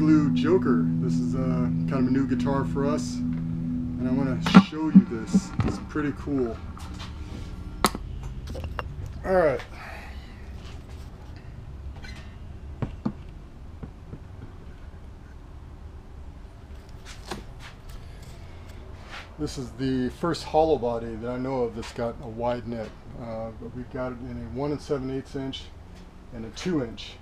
Lou Joker. This is uh, kind of a new guitar for us, and I want to show you this. It's pretty cool. All right. This is the first hollow body that I know of that's got a wide neck. Uh, but we've got it in a 1 and 7 8 inch and a 2 inch.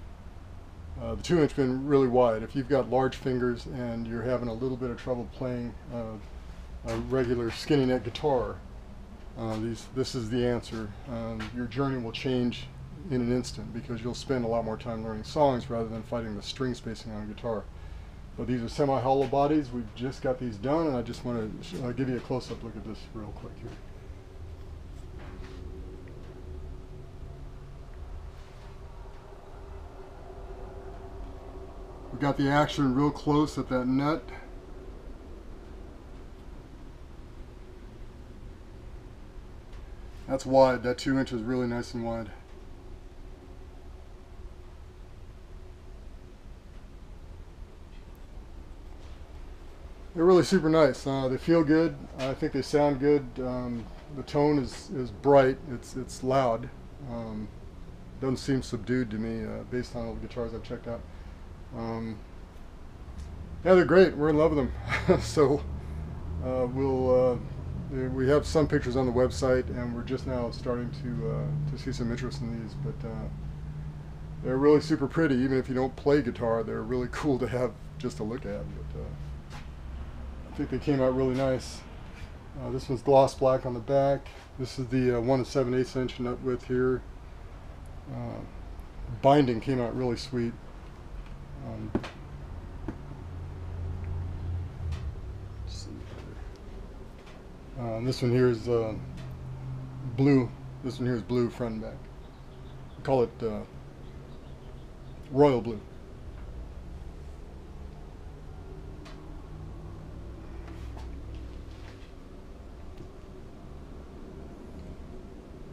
Uh, the 2 inch been really wide. If you've got large fingers and you're having a little bit of trouble playing uh, a regular skinny neck guitar, uh, these, this is the answer. Um, your journey will change in an instant because you'll spend a lot more time learning songs rather than fighting the string spacing on a guitar. But these are semi-hollow bodies. We've just got these done, and I just want to uh, give you a close-up look at this real quick here. Got the action real close at that nut. That's wide. That two inches really nice and wide. They're really super nice. Uh, they feel good. I think they sound good. Um, the tone is, is bright. It's it's loud. Um, doesn't seem subdued to me uh, based on all the guitars I've checked out. Um, yeah, they're great. We're in love with them. so uh, we'll uh, we have some pictures on the website, and we're just now starting to uh, to see some interest in these. But uh, they're really super pretty. Even if you don't play guitar, they're really cool to have just to look at. But, I think they came out really nice. Uh, this one's gloss black on the back. This is the uh, 1 and 7 8 inch nut width here. Uh, binding came out really sweet. Um, uh, this one here is uh, blue. This one here is blue front and back. We call it uh, royal blue.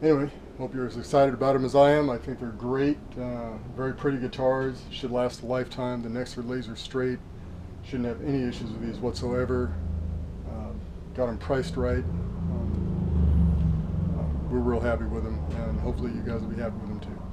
Anyway, hope you're as excited about them as I am. I think they're great, uh, very pretty guitars. Should last a lifetime. The necks are laser straight. Shouldn't have any issues with these whatsoever. Uh, got them priced right. Um, uh, we're real happy with them, and hopefully you guys will be happy with them too.